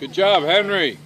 Good job, Henry.